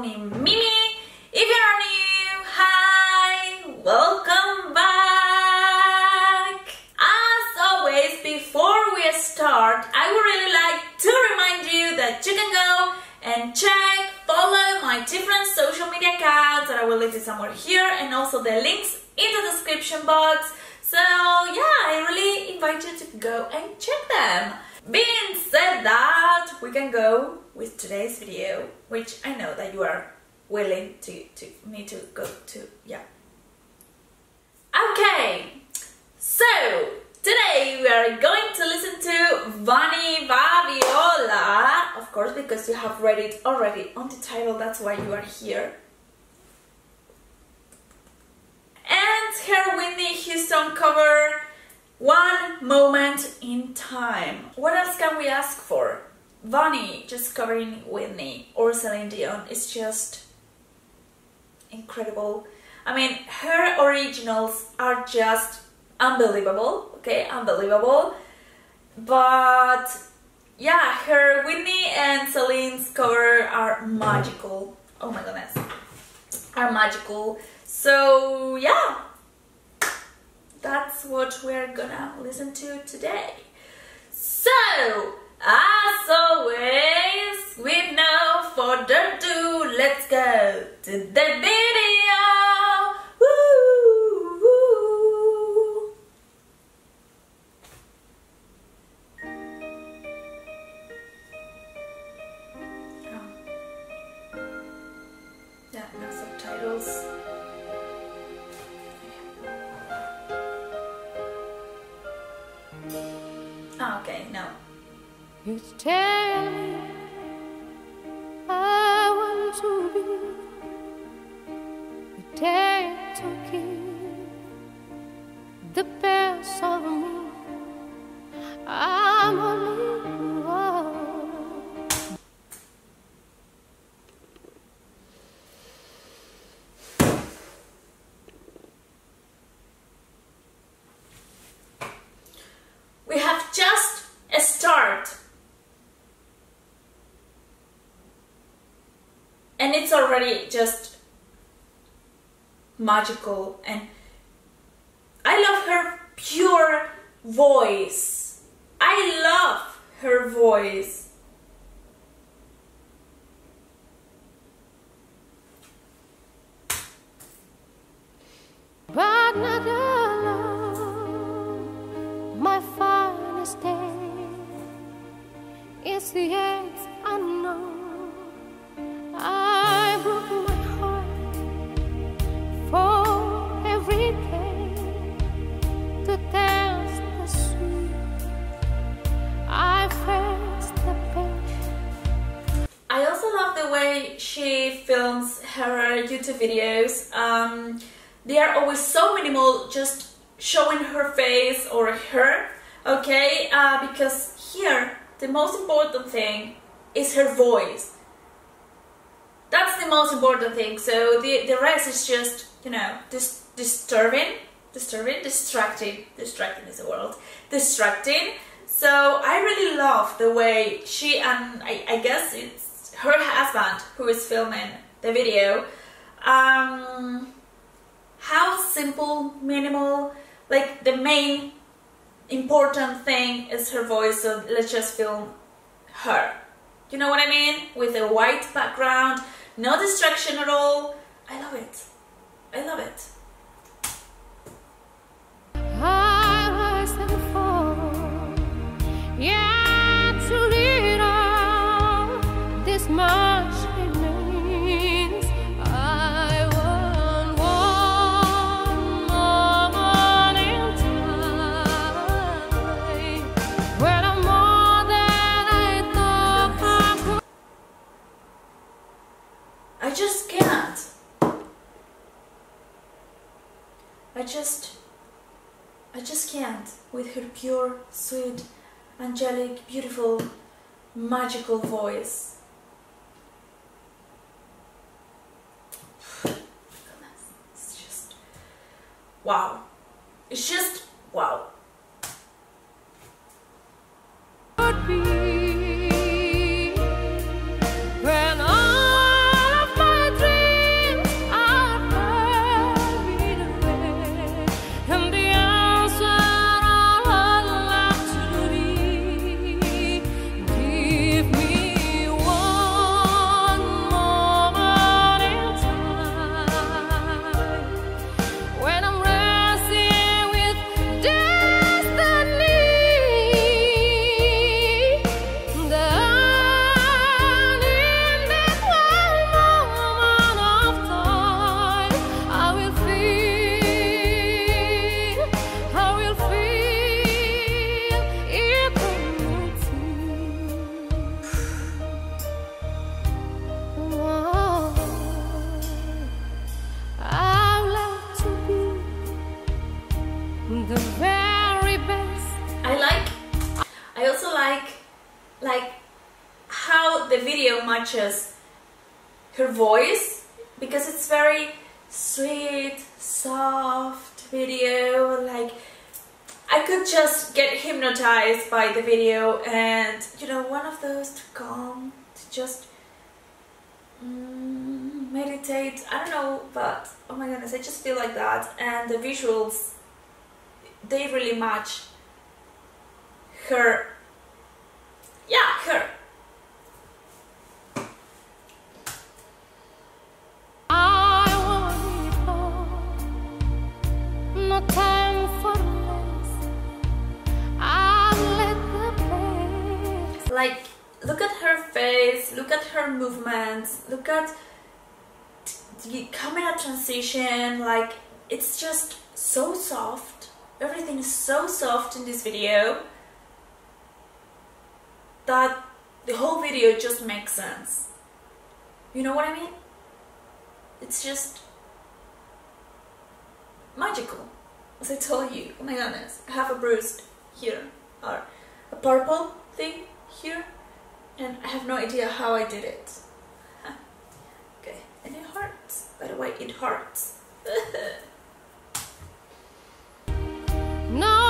me Mimi. If you're new, hi, welcome back. As always, before we start, I would really like to remind you that you can go and check, follow my different social media accounts that I will leave it somewhere here and also the links in the description box. So yeah, I really invite you to go and check them. Being said that, we can go with today's video, which I know that you are willing to, to me to go to, yeah. Okay, so today we are going to listen to Vanny Vabiola, of course, because you have read it already on the title, that's why you are here. And her Whitney Houston cover one moment in time. What else can we ask for? Vanny just covering Whitney or Celine Dion is just incredible. I mean, her originals are just unbelievable, okay, unbelievable. But yeah, her Whitney and Celine's cover are magical. Oh my goodness, are magical. So yeah, that's what we're gonna listen to today. So, as always, with no further ado, let's go to the video. And it's already just magical and I love her pure voice. I love her voice. But not alone, my finest day is the eighth her YouTube videos. Um, they are always so minimal, just showing her face or her, okay? Uh, because here, the most important thing is her voice. That's the most important thing. So the, the rest is just, you know, dis- disturbing, disturbing, distracting. Distracting is a word. Distracting. So I really love the way she and I, I guess it's her husband who is filming the video. Um, how simple, minimal, like the main important thing is her voice. So let's just film her. You know what I mean? With a white background, no distraction at all. I love it. I love it. Pure, sweet, angelic, beautiful, magical voice. Wow. It's just. Wow. Soft video. Like I could just get hypnotized by the video and you know one of those to calm, to just mm, meditate. I don't know, but oh my goodness, I just feel like that. And the visuals, they really match her. Yeah, her. Like look at her face look at her movements look at the camera transition like it's just so soft. Everything is so soft in this video that the whole video just makes sense. You know what i mean? It's just magical as i told you. Oh my goodness. I have a bruise here. Or a purple thing here and I have no idea how I did it. okay, and it hurts. By the way, it hurts. Now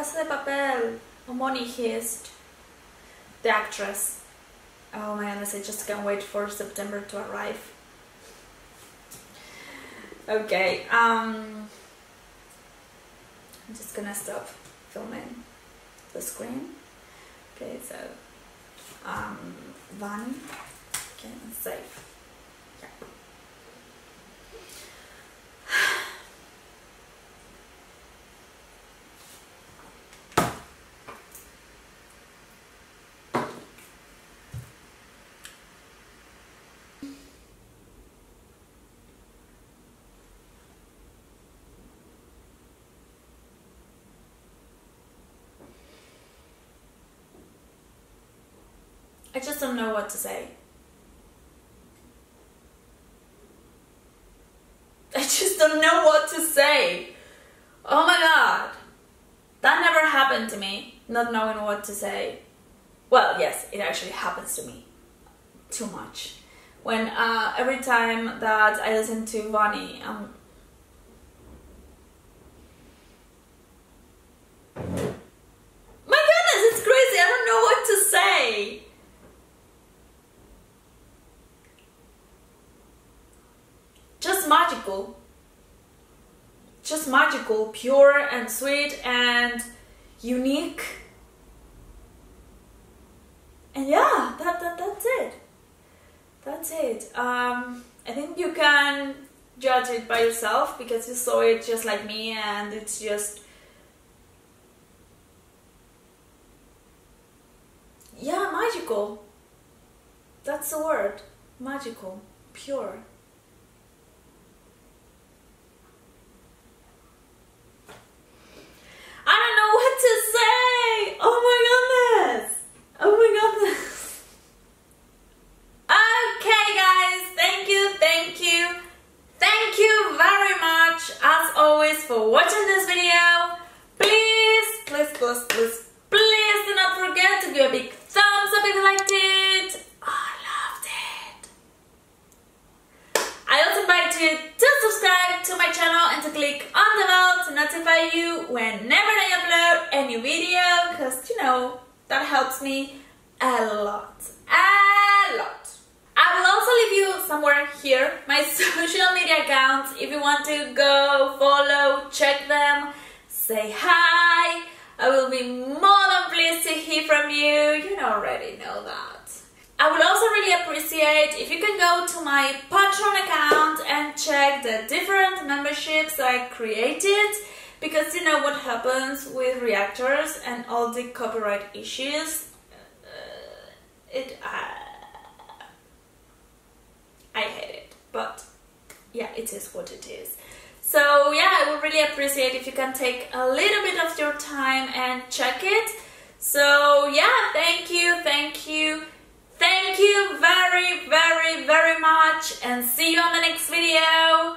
Casa de Papel, Money Heist, the actress. Oh my goodness, I just can't wait for September to arrive. Okay, um, I'm just gonna stop filming the screen. Okay, so, um, Vanny, okay, save. Yeah. I just don't know what to say. I just don't know what to say. Oh my god. That never happened to me, not knowing what to say. Well, yes, it actually happens to me. Too much. When uh, every time that I listen to Vanny, um, my goodness, it's crazy. I don't know what to say. Just magical. Just magical, pure and sweet and unique. And yeah, that, that that's it. That's it. Um, I think you can judge it by yourself because you saw it just like me and it's just yeah magical that's the word magical pure I don't know what to say. Oh my goodness. Oh my goodness. Okay, guys. Thank you, thank you, thank you very much, as always, for watching this video. Please, please, please, please, please do not forget to give a big thumbs up if you liked it. I loved it. I also invite you to subscribe to my channel and to click on the bell to notify you whenever I upload a new video because you know that helps me a lot. A lot. I will also leave you somewhere here my social media accounts if you follow, check them, say hi. I will be more than pleased to hear from you. You already know that. I would also really appreciate if you can go to my Patreon account and check the different memberships I created because you know what happens with reactors and all the copyright issues. Uh, it uh, I hate it, but yeah, it is what it is. So yeah, I would really appreciate if you can take a little bit of your time and check it. So yeah, thank you, thank you. Thank you very, very, very much and see you on the next video.